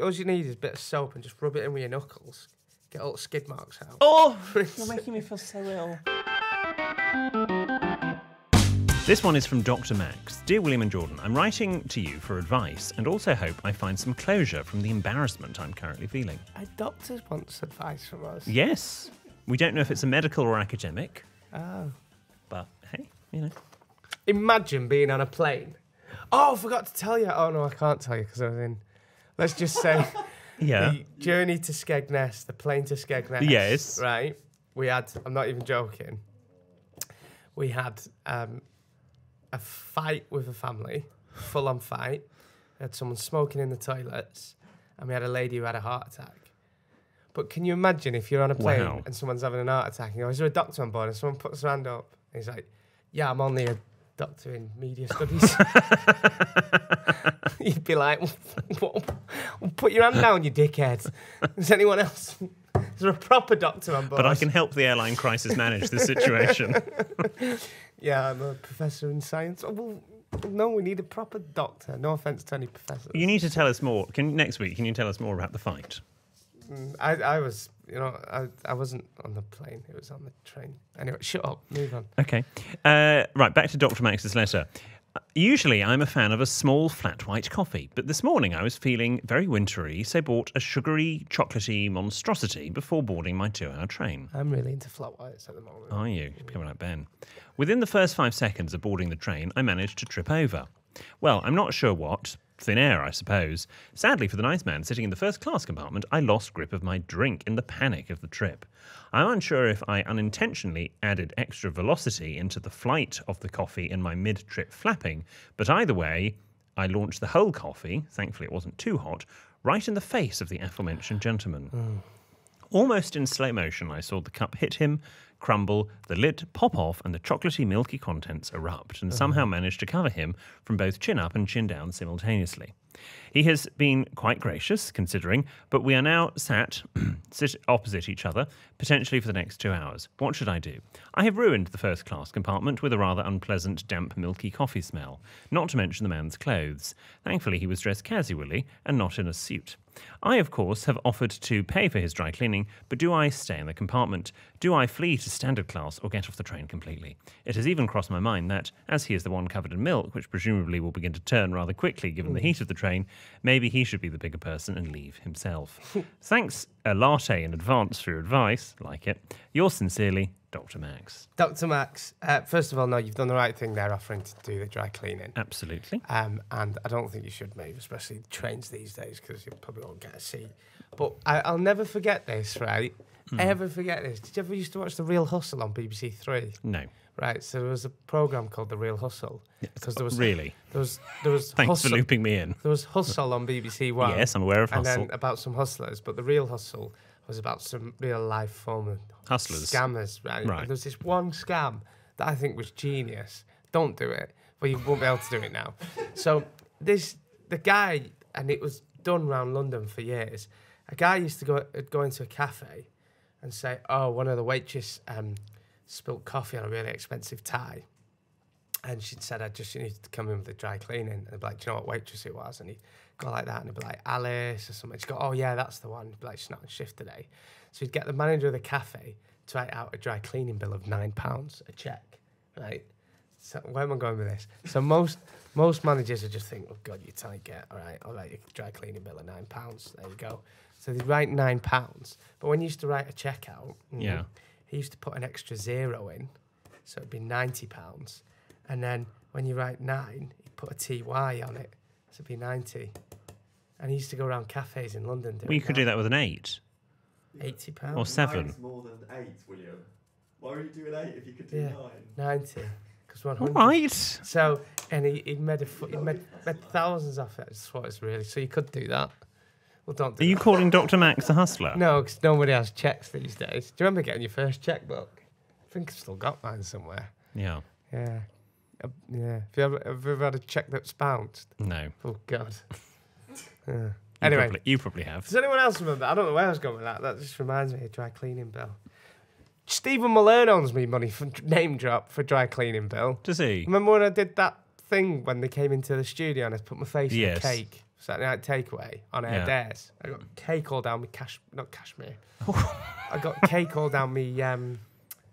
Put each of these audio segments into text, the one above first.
All you need is a bit of soap and just rub it in with your knuckles. Get all the skid marks out. Oh, you're making me feel so ill. This one is from Dr. Max. Dear William and Jordan, I'm writing to you for advice and also hope I find some closure from the embarrassment I'm currently feeling. A doctor wants advice from us. Yes, we don't know if it's a medical or academic, Oh. but hey, you know. Imagine being on a plane. Oh, I forgot to tell you. Oh no, I can't tell you because I was in. Let's just say Yeah. the journey to Skegness, the plane to Skegness. Yes. Right. We had. I'm not even joking. We had um, a fight with a family, full on fight. We had someone smoking in the toilets, and we had a lady who had a heart attack. But can you imagine if you're on a plane Wow. and someone's having an heart attack and you go, Is there a doctor on board? And someone puts their hand up and he's like, Yeah, I'm only a doctor in media studies. You'd be like, what, Put your hand down, you dickhead. Is anyone else? Is there a proper doctor on board? But I can help the airline crisis manage the situation. Yeah, I'm a professor in science. Oh, well, no, we need a proper doctor. No offense to any professors. you need to tell us more. Can next week? Can you tell us more about the fight? Mm, I, I was, you know, I, I wasn't on the plane. It was on the train. Anyway, shut up. Move on. Okay. Uh, right, back to Dr. Max's letter. Usually, I'm a fan of a small flat white coffee, but this morning I was feeling very wintry, so bought a sugary, chocolatey monstrosity before boarding my two hour train. I'm really into flat whites at the moment. Are you? You're becoming like Ben. Within the first five seconds of boarding the train, I managed to trip over. Well, I'm not sure what. Thin air, I suppose. Sadly for the nice man sitting in the first class compartment, I lost grip of my drink in the panic of the trip. I'm unsure if I unintentionally added extra velocity into the flight of the coffee in my mid trip flapping, but either way, I launched the whole coffee, thankfully it wasn't too hot, right in the face of the aforementioned gentleman. Mm. Almost in slow motion, I saw the cup hit him, crumble, the lid pop off, and the chocolatey, milky contents erupt, and uh-huh. somehow manage to cover him from both chin up and chin down simultaneously. He has been quite gracious, considering, but we are now sat sit opposite each other, potentially for the next two hours. What should I do? I have ruined the first class compartment with a rather unpleasant, damp, milky coffee smell, not to mention the man's clothes. Thankfully, he was dressed casually and not in a suit. I, of course, have offered to pay for his dry cleaning, but do I stay in the compartment? Do I flee to standard class or get off the train completely? It has even crossed my mind that, as he is the one covered in milk, which presumably will begin to turn rather quickly given the heat of the train, maybe he should be the bigger person and leave himself. Thanks a latte in advance for your advice. Like it. Yours sincerely, Dr. Max. Dr. Max, uh, first of all, no, you've done the right thing there offering to do the dry cleaning. Absolutely. Um, and I don't think you should move, especially trains these days, because you probably won't get a seat. But I, I'll never forget this, right? Ever forget this? Did you ever used to watch The Real Hustle on BBC Three? No. Right, so there was a program called The Real Hustle because there was Really? there was there was Thanks hustle, for looping me in. there was Hustle on BBC One. Yes, I'm aware of and Hustle. then about some hustlers, but The Real Hustle was about some real life former Hustlers. scammers. Right? Right. And there was this one scam that I think was genius. Don't do it, but you won't be able to do it now. So this the guy, and it was done around London for years. A guy used to go go into a cafe and say, "Oh, one of the waitress um, spilt coffee on a really expensive tie." And she'd said, I just need to come in with the dry cleaning. And they'd be like, Do you know what waitress it was? And he'd go like that and he'd be like, Alice or something. She'd go, Oh, yeah, that's the one. He'd be like, She's not on shift today. So he'd get the manager of the cafe to write out a dry cleaning bill of £9, a check, right? So where am I going with this? So most most managers would just think, oh God, you're tight get. All right, I'll write you dry cleaning bill of nine pounds. There you go. So they'd write nine pounds. But when you used to write a check out, mm, Yeah. He used to put an extra zero in, so it'd be ninety pounds. And then when you write nine, he'd put a TY on it, so it'd be ninety. And he used to go around cafes in London doing Well, you could do that with an eight. Eighty pounds, or seven. Nine's more than eight, William. Why were you doing eight if you could do Yeah. nine? ninety, because hundred. right. So, and he, he made a fo- he made, made thousands off it. That's what it's really. So you could do that. Well, don't do Are you that. calling Dr. Max a hustler? No, because nobody has checks these days. Do you remember getting your first checkbook? I think I've still got mine somewhere. Yeah. Yeah. Uh, yeah. Have you, ever, have you ever had a check that's bounced? No. Oh, God. Yeah. You Anyway, probably, you probably have. does anyone else remember? I don't know where I was going with that. That just reminds me of dry cleaning bill. Stephen Mulhern owns me money for name drop for dry cleaning bill. Does he? Remember when I did that thing when they came into the studio and I put my face Yes. in a cake? Saturday night takeaway on Air Yeah. Dares. I got cake all down me cash, not cashmere. I got cake all down me. Um,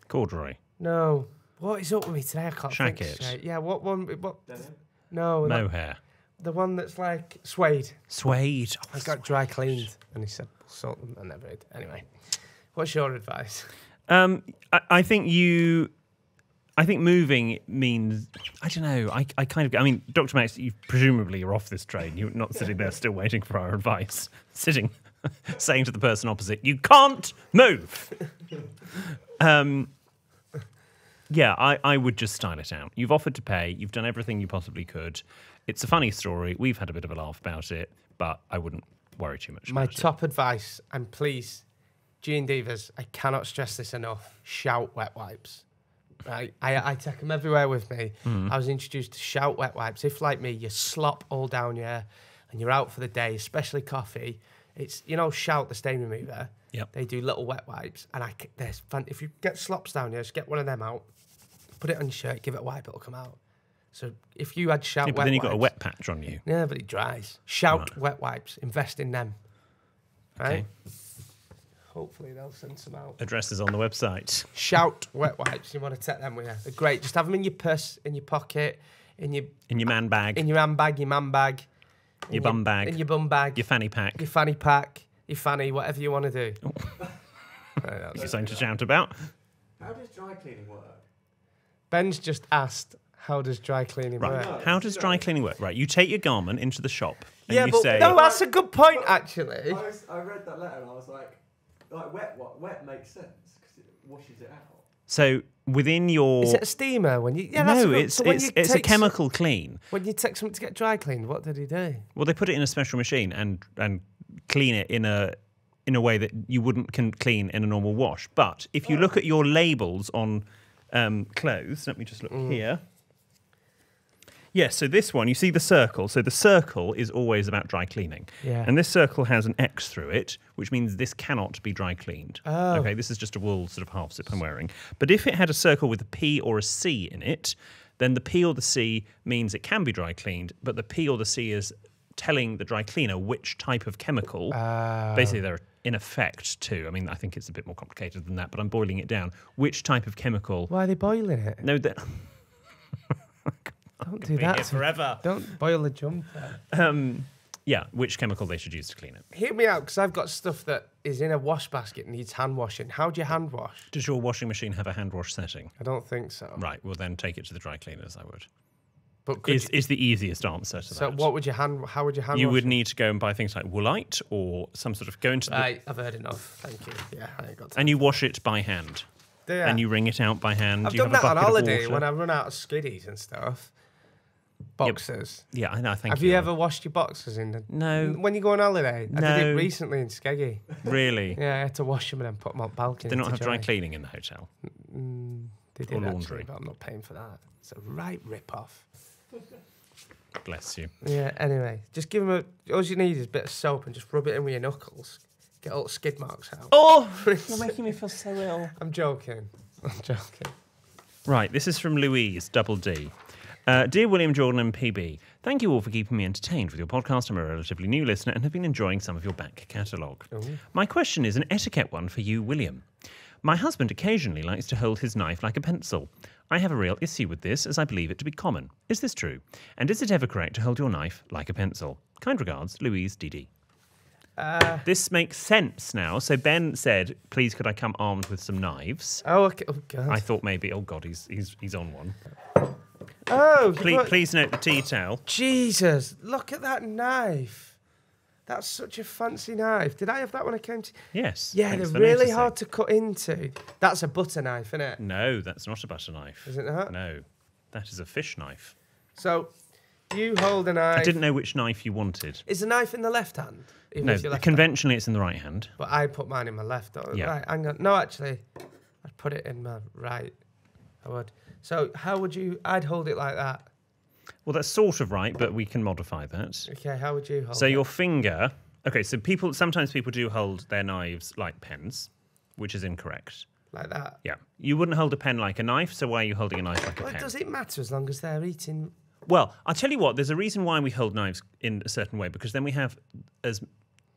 Corduroy. no, what is up with me today? I can't think straight. Yeah, what one? What? Denim? No, not- Mohair. the one that's like suede. Suede. Oh, I got dry cleaned, and he said, "Salt them." I never did. Anyway, what's your advice? Um, I, I think you. I think moving means I don't know. I, I kind of I mean, Doctor Max, you presumably you're off this train. You're not sitting there still waiting for our advice. Sitting, saying to the person opposite, "You can't move." Um, yeah, I, I would just style it out. You've offered to pay. You've done everything you possibly could. It's a funny story. We've had a bit of a laugh about it, but I wouldn't worry too much. My about it. top advice, and please, Gene Divas, I cannot stress this enough. Shout wet wipes. Right, I, I take them everywhere with me. Mm-hmm. I was introduced to shout wet wipes. If, like me, you slop all down your, and you're out for the day, especially coffee. It's you know shout the stain remover. Yep. They do little wet wipes, and I there's fun. If you get slops down here, just get one of them out, put it on your shirt, give it a wipe, it'll come out. So if you had shout Yeah, but then you've wipes, got a wet patch on you. yeah, but it dries. Shout Right. wet wipes. Invest in them. Right. Okay. Hopefully they'll send some out. Address is on the website. Shout wet wipes. You want to take them with you? They're great. Just have them in your purse, in your pocket, in your In your man bag, in your handbag, your man bag, in your bum bag, in your bum bag, your fanny pack. your fanny pack, your fanny, whatever you want to do. Oh. Right, that's Is something to shout about? How does dry cleaning work? Ben's just asked, "How does dry cleaning Right. work?" No, How does dry cleaning work? Right. You take your garment into the shop and Yeah, you but say, no, that's a good point actually. I, was, I read that letter and I was like, like wet, what? Wet makes sense because it washes it out. so within your. Is it a steamer when you? Yeah, no, good- it's so it's it's a take s- chemical clean. When you take something to get dry cleaned, what did he do? Well, they put it in a special machine and and clean it in a in a way that you wouldn't can clean in a normal wash. But if you look at your labels on um, clothes, let me just look Mm. here. Yes, so this one, you see the circle. So the circle is always about dry cleaning. Yeah. And this circle has an X through it, which means this cannot be dry cleaned. Oh. Okay, this is just a wool sort of half zip I'm wearing. But if it had a circle with a P or a C in it, then the P or the C means it can be dry cleaned, but the P or the C is telling the dry cleaner which type of chemical. Uh, Basically, they're in effect too. I mean, I think it's a bit more complicated than that, but I'm boiling it down. Which type of chemical? why are they boiling it? No, that Don't do that. to- forever. Don't boil the jumper. Um, yeah, which chemical they should use to clean it. Hear me out, because I've got stuff that is in a wash basket and needs hand washing. How do you hand wash? Does your washing machine have a hand wash setting? I don't think so. Right, well then take it to the dry cleaners. I would. But could Is you, is the easiest answer to so that. So what would you hand? How would you hand? you wash would it? need to go and buy things like woolite or some sort of go into the Right, I've heard enough. Thank you. Yeah, I ain't got time. and you wash it by hand Yeah. and you wring it out by hand. I've you done have that a on bucket of holiday water. when I run out of skiddies and stuff. Boxers. Yeah, I know. I think Have you ever washed your boxers in the? No. When you go on holiday, I did it recently in Skeggy. really? Yeah, I had to wash them and then put them on balcony. They don't have dry dry. cleaning in the hotel. Mm, they Or laundry. actually, but I'm not paying for that. It's a right rip off. Bless you. Yeah. Anyway, just give them a. All you need is a bit of soap and just rub it in with your knuckles. Get all the skid marks out. Oh, you're making me feel so ill. I'm joking. I'm joking. Right, this is from Louise, double D. Uh, Dear William Jordan and PB, thank you all for keeping me entertained with your podcast. I'm a relatively new listener and have been enjoying some of your back catalogue. My question is an etiquette one for you, William. My husband occasionally likes to hold his knife like a pencil. I have a real issue with this as I believe it to be common. Is this true? And is it ever correct to hold your knife like a pencil? Kind regards, Louise DD. Uh, This makes sense now. So Ben said, please could I come armed with some knives? oh, okay. Oh, God. I thought maybe, oh God, he's, he's, he's on one. Oh, Please, please note the tea towel. Jesus, look at that knife. That's such a fancy knife. Did I have that when I came to? Yes. Yeah, they're really noticing. hard to cut into. That's a butter knife, isn't it? No, that's not a butter knife. Is it not? No, that is a fish knife. So, you hold a knife. I didn't know which knife you wanted. Is the knife in the left hand? Even No, if you're left conventionally it's in the right hand. But I put mine in my left. Yeah. Right, hang on. No, actually, I'd put it in my right. I would. So, how would you? I'd hold it like that. Well, that's sort of right, but we can modify that. Okay, how would you hold So it? your finger. Okay, so people sometimes people do hold their knives like pens, which is incorrect. Like that. Yeah, you wouldn't hold a pen like a knife. So why are you holding a knife like a Well, pen? does it matter as long as they're eating Well, I'll tell you what. There's a reason why we hold knives in a certain way because then we have as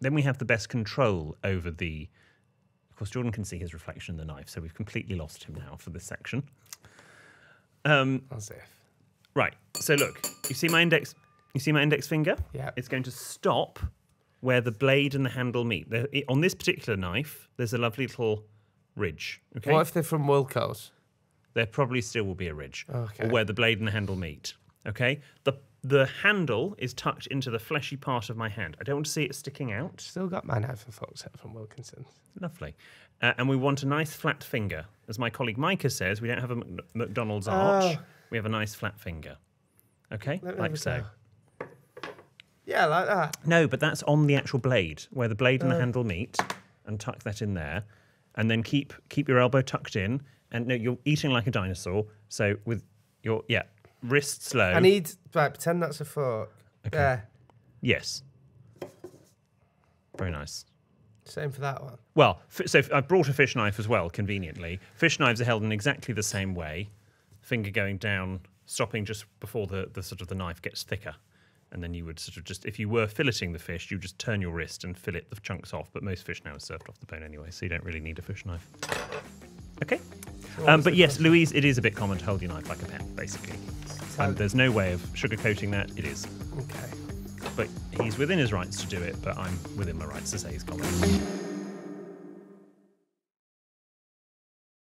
then we have the best control over the. Of course, Jordan can see his reflection in the knife, so we've completely lost him now for this section. Um, As if. right. So look, you see my index. You see my index finger? Yeah. It's going to stop where the blade and the handle meet. There, i- on this particular knife, there's a lovely little ridge. Okay. What if they're from Wilko's? there probably still will be a ridge Okay. or where the blade and the handle meet. Okay, the the handle is tucked into the fleshy part of my hand. I don't want to see it sticking out. Still got my knife and fork set from Wilkinson's. Lovely, uh, and we want a nice flat finger, as my colleague Micah says. We don't have a Mc- McDonald's arch. Oh. We have a nice flat finger. Okay, Let me have like so. go. Yeah, like that. No, but that's on the actual blade where the blade and the Oh. handle meet, and tuck that in there, and then keep keep your elbow tucked in. And no, you're eating like a dinosaur. So with your yeah wrist slow. I need right. Pretend that's a fork. Okay. There. Yes. Very nice. Same for that one. Well, f- so f- I brought a fish knife as well, conveniently. Fish knives are held in exactly the same way, finger going down, stopping just before the, the sort of the knife gets thicker. And then you would sort of just, if you were filleting the fish, you just turn your wrist and fillet the chunks off. But most fish now are served off the bone anyway, so you don't really need a fish knife. Okay. Um, but yes, Louise, it is a bit common to hold your knife like a pen, basically. And there's no way of sugarcoating that. It is. Okay. But he's within his rights to do it, but I'm within my rights to say he's common.